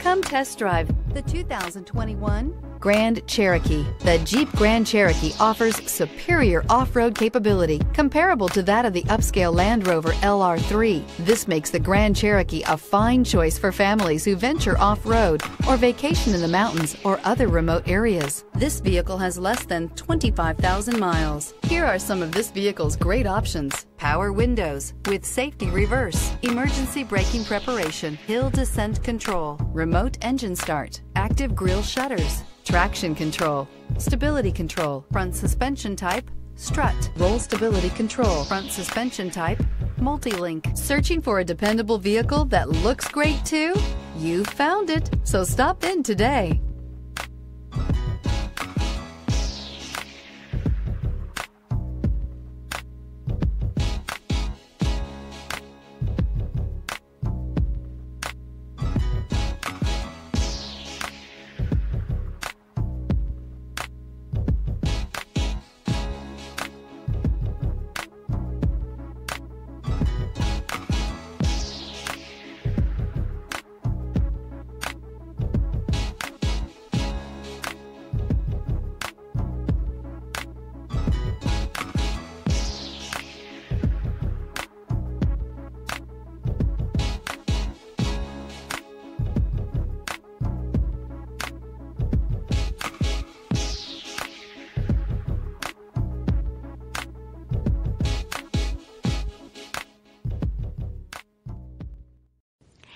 Come test drive the 2021 Grand Cherokee. The Jeep Grand Cherokee offers superior off-road capability comparable to that of the upscale Land Rover LR3. This makes the Grand Cherokee a fine choice for families who venture off-road or vacation in the mountains or other remote areas. This vehicle has less than 25,000 miles. Here are some of this vehicle's great options. Power windows with safety reverse, emergency braking preparation, hill descent control, remote engine start, active grille shutters, traction control, stability control, front suspension type, strut, roll stability control, front suspension type, multi-link. Searching for a dependable vehicle that looks great too? You found it, so stop in today.